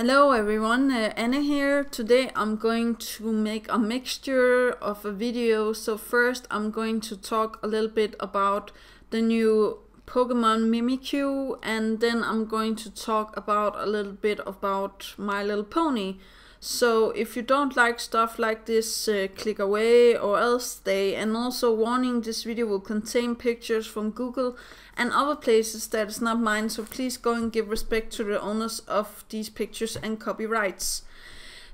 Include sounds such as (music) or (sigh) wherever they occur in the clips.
Hello everyone, uh, Anna here. Today I'm going to make a mixture of a video. So first I'm going to talk a little bit about the new Pokemon Mimikyu and then I'm going to talk about a little bit about My Little Pony. So if you don't like stuff like this, uh, click away or else stay. And also warning, this video will contain pictures from Google and other places that is not mine. So please go and give respect to the owners of these pictures and copyrights.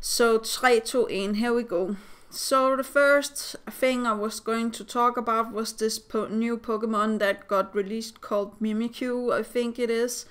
So 3, 2, 1, here we go. So the first thing I was going to talk about was this po new Pokemon that got released called Mimikyu, I think it is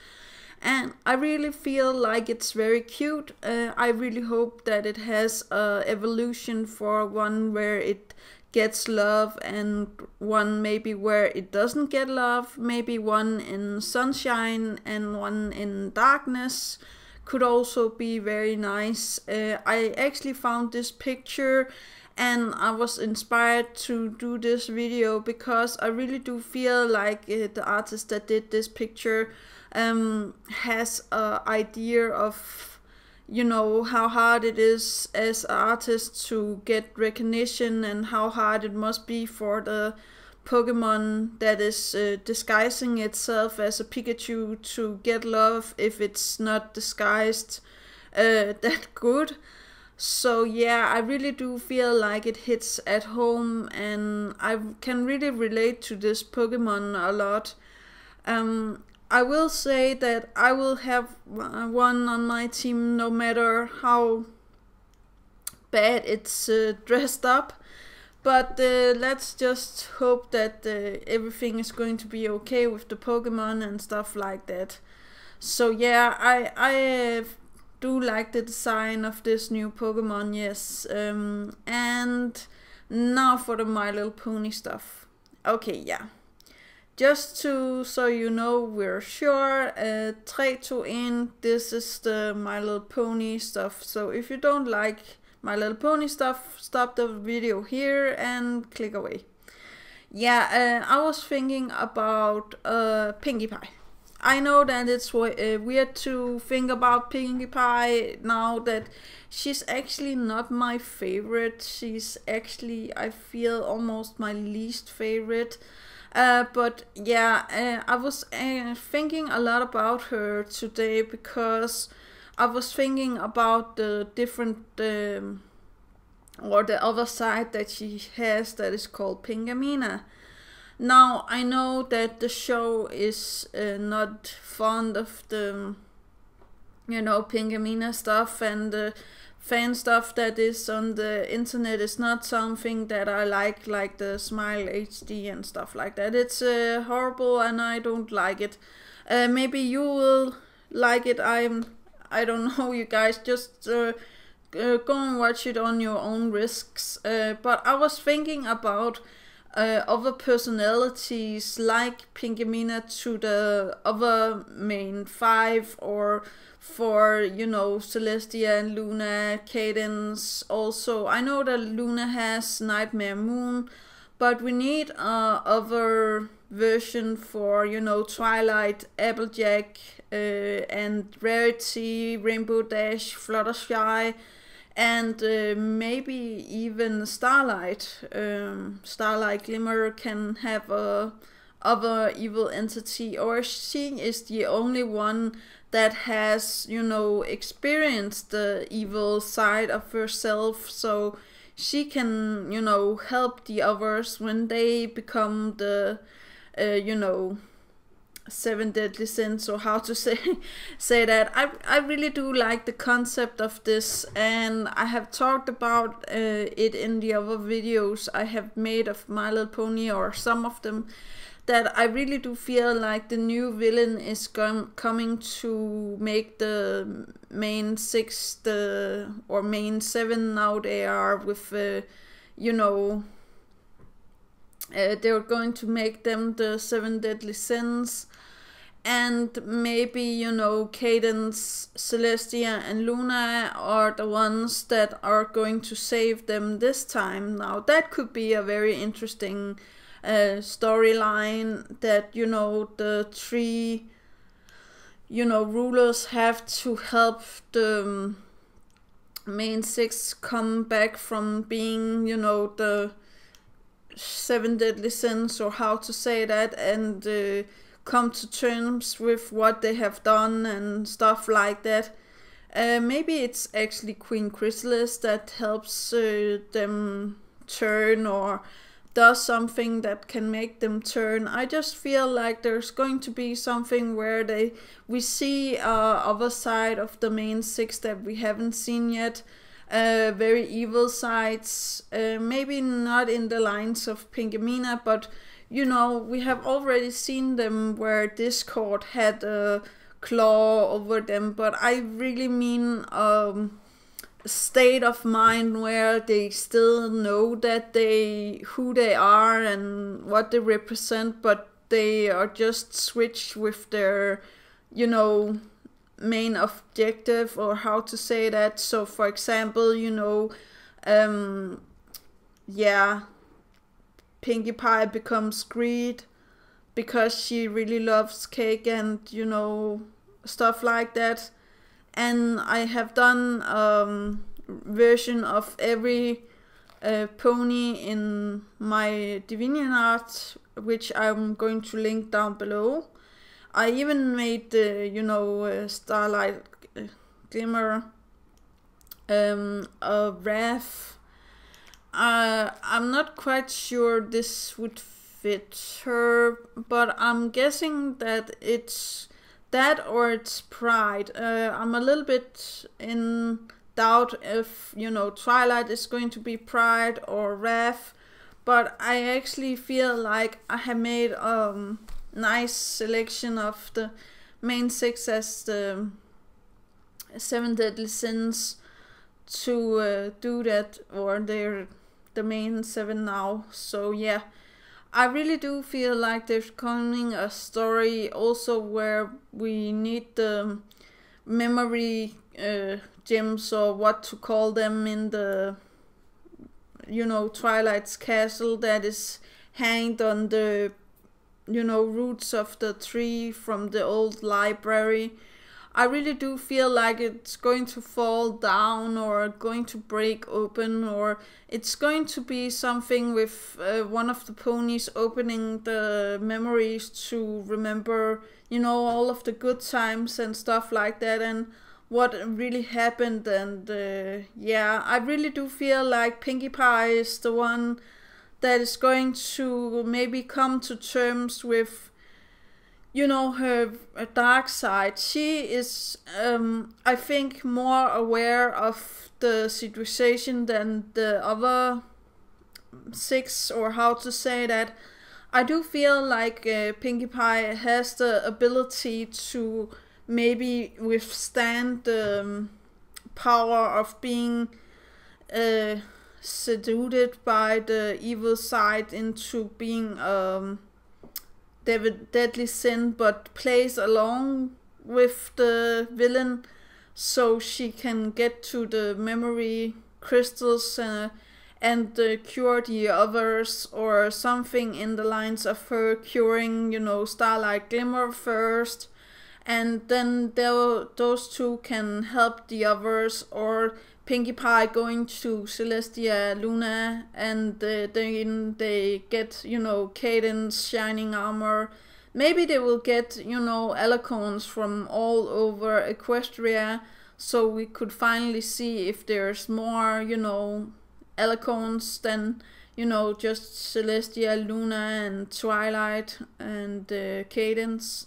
and I really feel like it's very cute. Uh, I really hope that it has a evolution for one where it gets love and one maybe where it doesn't get love, maybe one in sunshine and one in darkness could also be very nice. Uh, I actually found this picture and I was inspired to do this video because I really do feel like uh, the artist that did this picture um, has a idea of you know how hard it is as an artist to get recognition and how hard it must be for the Pokemon that is uh, disguising itself as a Pikachu to get love if it's not disguised uh, (laughs) that good. So yeah, I really do feel like it hits at home and I can really relate to this Pokemon a lot. Um, I will say that I will have one on my team no matter how bad it's uh, (laughs) dressed up. But uh, let's just hope that uh, everything is going to be okay with the Pokemon and stuff like that. So yeah, I I do like the design of this new Pokemon, yes. Um, and now for the My Little Pony stuff. Okay, yeah. Just to so you know, we're sure. Uh, 3, 2, in this is the My Little Pony stuff. So if you don't like My Little Pony stuff, stop the video here and click away. Yeah, uh, I was thinking about uh, Pinkie Pie. I know that it's uh, weird to think about Pinkie Pie now that she's actually not my favorite. She's actually, I feel, almost my least favorite. Uh, but yeah, uh, I was uh, thinking a lot about her today because I was thinking about the different um, or the other side that she has that is called Pinkamena. Now I know that the show is uh, not fond of the you know Pinkamena stuff and the fan stuff that is on the internet is not something that I like, like the Smile HD and stuff like that. It's uh, horrible and I don't like it. Uh, maybe you will like it. I'm, I don't (laughs) know, you guys. Just uh, go and watch it on your own risks. Uh, but I was thinking about uh, other personalities like Pinkamena to the other main five or for you know Celestia and Luna, Cadance also. I know that Luna has Nightmare Moon, but we need a other version for you know Twilight, Applejack, uh, and Rarity, Rainbow Dash, Fluttershy, and uh, maybe even Starlight. Um, Starlight Glimmer can have a other evil entity, or she is the only one that has, you know, experienced the evil side of herself, so she can, you know, help the others when they become the, uh, you know, seven deadly sins or how to (laughs) say say that. I i really do like the concept of this and i have talked about uh, it in the other videos i have made of my little pony or some of them that I really do feel like the new villain is com coming to make the main six the or main seven now they are with uh, you know uh, they're going to make them the seven deadly sins and maybe you know cadance Celestia and Luna are the ones that are going to save them this time. Now that could be a very interesting storyline that you know the three you know, rulers have to help the um, main six come back from being, you know, the seven deadly sins or how to say that and uh, come to terms with what they have done and stuff like that. Uh, maybe it's actually Queen Chrysalis that helps uh, them turn or does something that can make them turn. I just feel like there's going to be something where they we see uh, other side of the main six that we haven't seen yet. Uh, very evil sides, uh, maybe not in the lines of Pinkamena, but you know we have already seen them where Discord had a claw over them. But I really mean um, state of mind where they still know that they who they are and what they represent but they are just switched with their you know main objective or how to say that so for example you know um yeah pinkie pie becomes greed because she really loves cake and you know stuff like that and I have done um, version of every uh, pony in my DeviantArt, which I'm going to link down below. I even made the, you know, uh, Starlight uh, Glimmer, um, a Wrath. Uh, I'm not quite sure this would fit her, but I'm guessing that it's that or it's pride. Uh, I'm a little bit in doubt if you know Twilight is going to be pride or wrath, but I actually feel like I have made um, nice selection of the main six as the seven deadly sins to uh, do that, or they're the main seven now. So yeah. I really do feel like there's coming a story also where we need the memory uh, gems or what to call them in the you know Twilight's castle that is hanged on the you know roots of the tree from the old library. I really do feel like it's going to fall down or going to break open or it's going to be something with uh, one of the ponies opening the memories to remember, you know, all of the good times and stuff like that and what really happened and uh, yeah, I really do feel like Pinkie Pie is the one that is going to maybe come to terms with you know her, dark side. She is um, i think more aware of the situation than the other six or how to say that. I do feel like uh, pinkie pie has the ability to maybe withstand the um, power of being uh, seduced by the evil side into being um, David Deadly Sin, but plays along with the villain so she can get to the memory crystals uh, and uh, cure the others or something in the lines of her curing, you know, Starlight Glimmer first and then those two can help the others or Pinkie Pie going to Celestia Luna and uh, then they get, you know, Cadance shining armor. Maybe they will get, you know, alicorns from all over Equestria so we could finally see if there's more, you know, alicorns than, you know, just Celestia Luna and Twilight and uh, Cadance.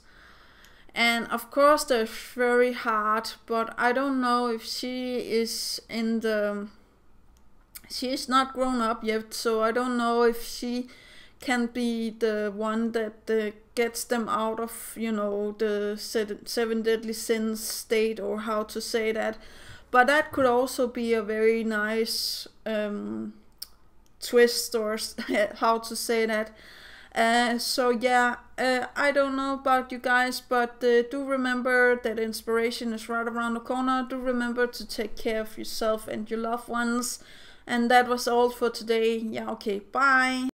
And of course, Flurry Heart, but I don't know if she is in the. She is not grown up yet, so I don't know if she can be the one that uh, gets them out of, you know, the seven deadly sins state or how to say that. But that could also be a very nice um, twist or (laughs) how to say that. Uh, so yeah, uh, I don't know about you guys, but uh, do remember that inspiration is right around the corner. Do remember to take care of yourself and your loved ones. And that was all for today. Yeah, okay, bye.